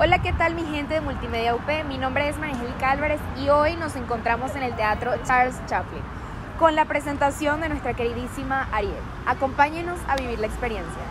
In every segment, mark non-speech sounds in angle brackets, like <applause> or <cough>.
Hola, ¿qué tal mi gente de Multimedia UP? Mi nombre es Marangélica Álvarez y hoy nos encontramos en el Teatro Charles Chaplin con la presentación de nuestra queridísima Ariel. Acompáñenos a vivir la experiencia.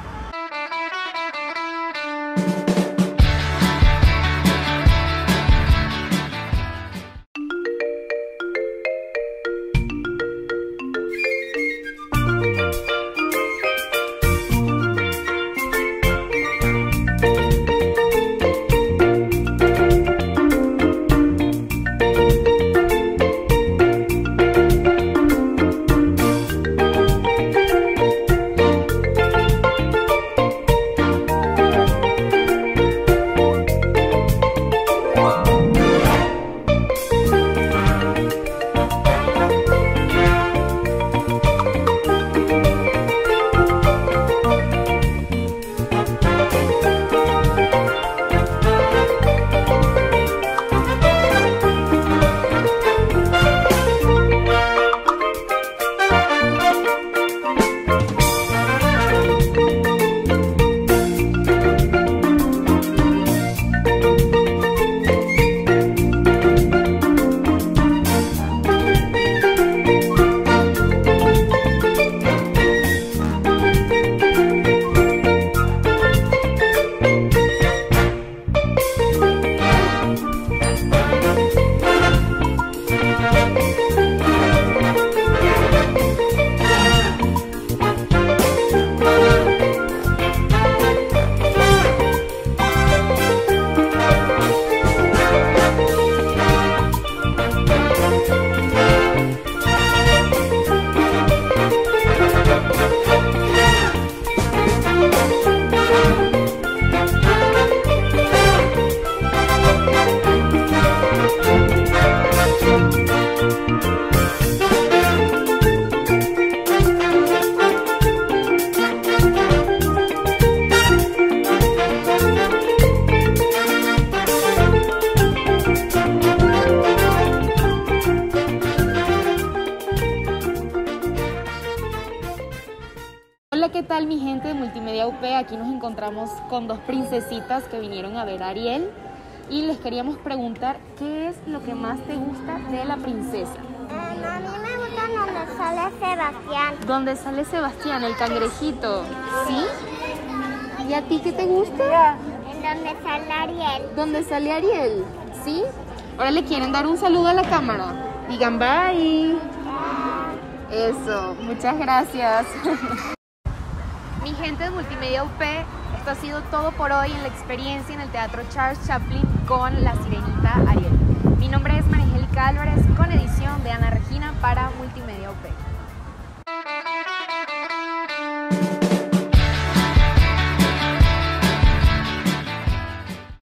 ¿Qué tal mi gente de Multimedia UP? Aquí nos encontramos con dos princesitas que vinieron a ver a Ariel y les queríamos preguntar qué es lo que más te gusta de la princesa. a mí me gusta donde sale Sebastián. ¿Dónde sale Sebastián, el cangrejito? ¿Sí? ¿Y a ti qué te gusta? En donde sale Ariel. ¿Dónde sale Ariel? ¿Sí? Ahora le quieren dar un saludo a la cámara. Digan bye. Eso, muchas gracias. <laughs> Gente Multimedia UP, esto ha sido todo por hoy en la experiencia en el Teatro Charles Chaplin con la sirenita Ariel. Mi nombre es Marangélica Álvarez con edición de Ana Regina para Multimedia UP.